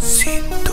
Sin